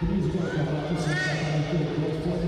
Please welcome Officer Secretary Bill Goldford.